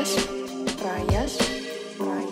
Rayas, Rayas, Rayas.